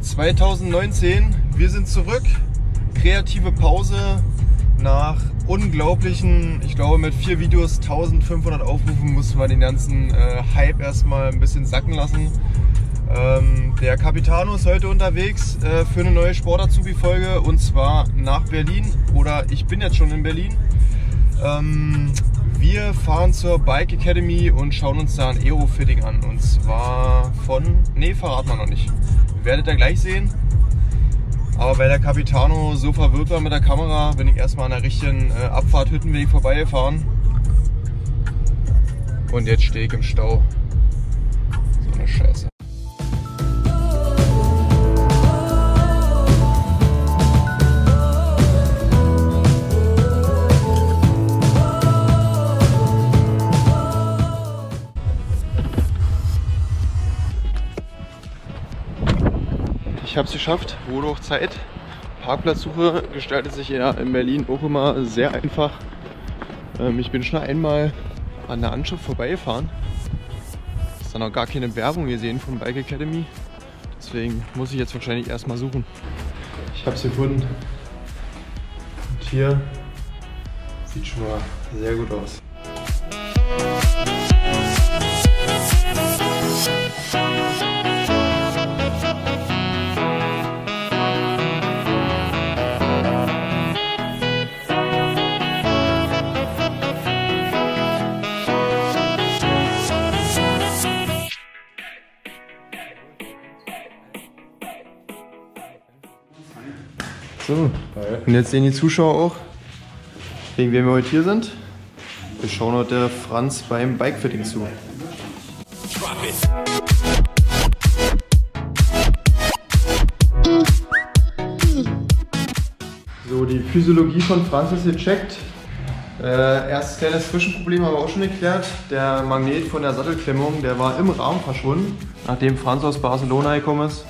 2019, wir sind zurück. Kreative Pause nach unglaublichen, ich glaube mit vier Videos 1500 Aufrufen mussten wir den ganzen äh, Hype erstmal ein bisschen sacken lassen. Ähm, der Capitano ist heute unterwegs äh, für eine neue Sport-Azubi-Folge und zwar nach Berlin oder ich bin jetzt schon in Berlin. Ähm, wir fahren zur Bike Academy und schauen uns da ein Aero-Fitting an und zwar von, nee, verraten wir noch nicht. Werdet ihr gleich sehen. Aber weil der Capitano so verwirrt war mit der Kamera, bin ich erstmal an der richtigen äh, Abfahrt vorbeigefahren. Und jetzt stehe ich im Stau. So eine Scheiße. Ich habe es geschafft, wurde auch Zeit. Parkplatzsuche gestaltet sich ja in Berlin auch immer sehr einfach. Ähm, ich bin schon einmal an der Anschrift vorbeigefahren. Ist dann noch gar keine Werbung gesehen von Bike Academy. Deswegen muss ich jetzt wahrscheinlich erstmal suchen. Ich habe es gefunden. Und hier sieht schon mal sehr gut aus. So, und jetzt sehen die Zuschauer auch, wegen wem wir heute hier sind. Wir schauen heute der Franz beim Bikefitting zu. So, die Physiologie von Franz ist gecheckt. Äh, erstes kleines Zwischenproblem haben wir auch schon geklärt. Der Magnet von der Sattelklemmung, der war im Rahmen verschwunden, nachdem Franz aus Barcelona gekommen ist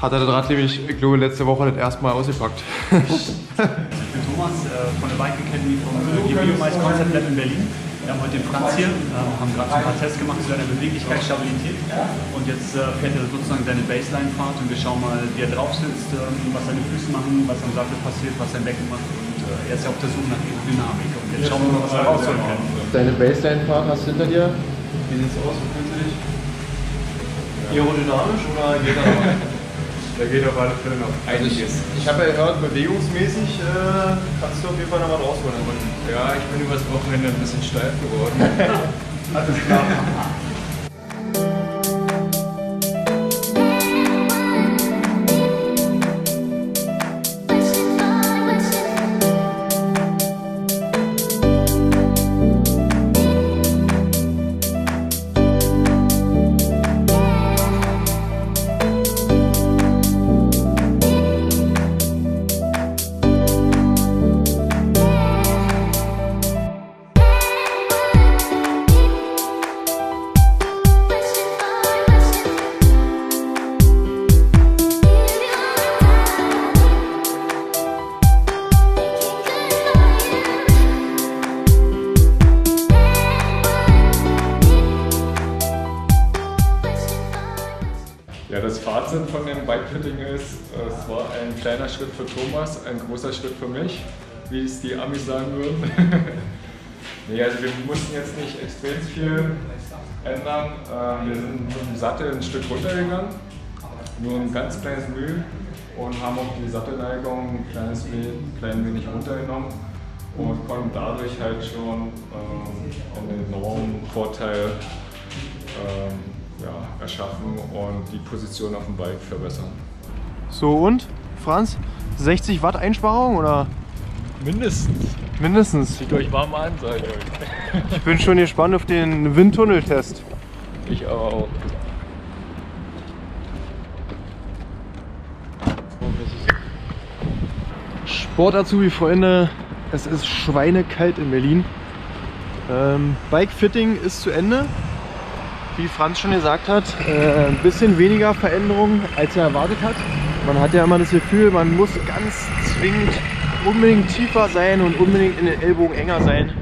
hat er das Rad nämlich, ich glaube, letzte Woche das erste Mal ausgepackt. ich bin Thomas äh, von der Bike Academy vom äh, Biomais Concept Lab in Berlin. Wir haben heute den Franz hier, äh, haben gerade ein paar Tests gemacht zu deiner Beweglichkeit, Stabilität. Und jetzt äh, fährt er sozusagen seine Baseline-Fahrt und wir schauen mal, wie er drauf sitzt, äh, was seine Füße machen, was am Sattel passiert, was sein Becken macht. Und äh, er ist ja auf der Suche nach Dynamik. Und jetzt schauen wir mal, was er rausholen kann. Deine Baseline-Fahrt hast du hinter dir. Wie sieht es aus? Wie fühlst du dich? Aerodynamisch oder geht er noch? Da geht auf alle Fälle noch einiges. Also ich, ich habe ja gehört, bewegungsmäßig äh, kannst du auf jeden Fall noch was rausholen. Ja, ich bin übers Wochenende ein bisschen steif geworden. Alles klar. Fazit von dem Bikefitting ist, es war ein kleiner Schritt für Thomas, ein großer Schritt für mich, wie es die Amis sagen würden. nee, also wir mussten jetzt nicht extrem viel ändern. Ähm, wir sind mit dem Sattel ein Stück runtergegangen, nur ein ganz kleines Mühe und haben auch die Sattelneigung ein kleines klein wenig runtergenommen und konnten dadurch halt schon ähm, einen enormen Vorteil ähm, ja, erschaffen und die Position auf dem Bike verbessern. So und, Franz, 60 Watt Einsparung oder? Mindestens. Mindestens. Zieht euch warm an, seid euch. Ich bin schon gespannt auf den Windtunneltest. Ich aber auch. Sport Azubi Freunde, es ist schweinekalt in Berlin. Ähm, Bike-Fitting ist zu Ende. Wie Franz schon gesagt hat, äh, ein bisschen weniger Veränderungen, als er erwartet hat. Man hat ja immer das Gefühl, man muss ganz zwingend unbedingt tiefer sein und unbedingt in den Ellbogen enger sein.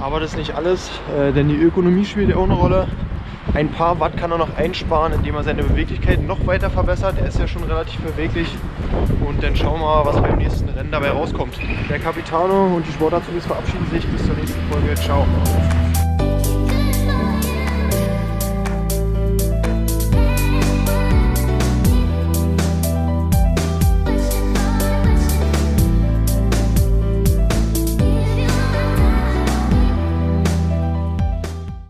Aber das ist nicht alles, äh, denn die Ökonomie spielt ja auch eine Rolle. Ein paar Watt kann er noch einsparen, indem er seine Beweglichkeit noch weiter verbessert. Er ist ja schon relativ beweglich. Und dann schauen wir mal, was beim nächsten Rennen dabei rauskommt. Der Capitano und die Sportazubis verabschieden sich. Bis zur nächsten Folge. Ciao.